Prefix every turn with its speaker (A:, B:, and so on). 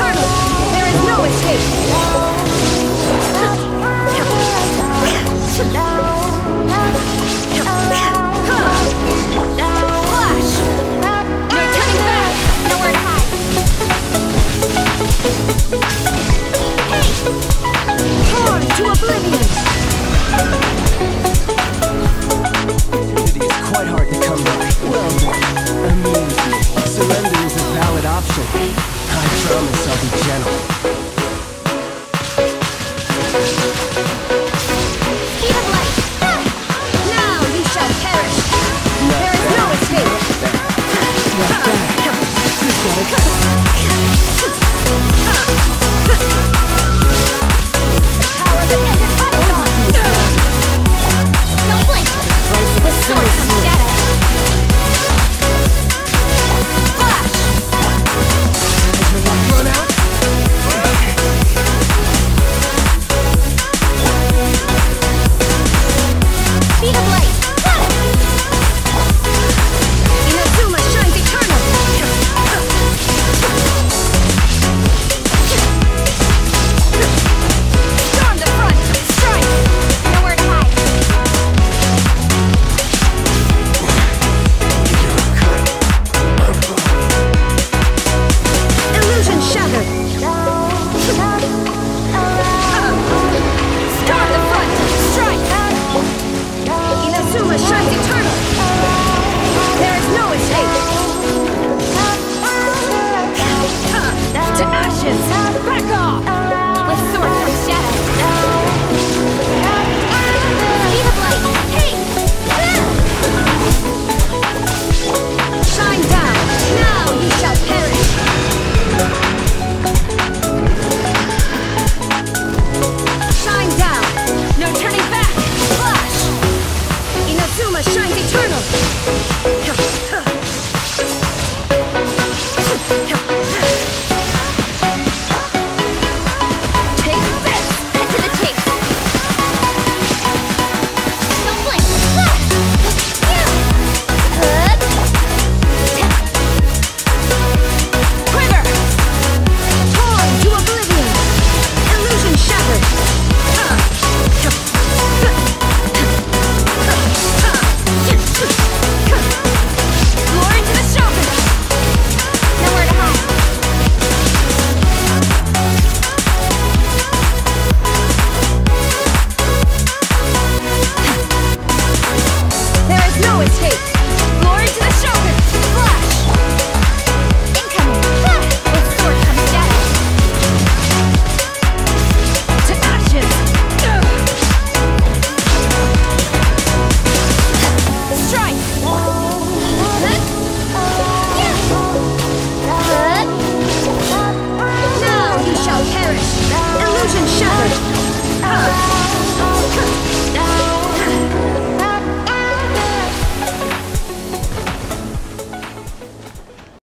A: There is no escape.
B: be gentle.
C: Speed of light!
A: Now you shall perish!
B: There is no escape!
A: Come on.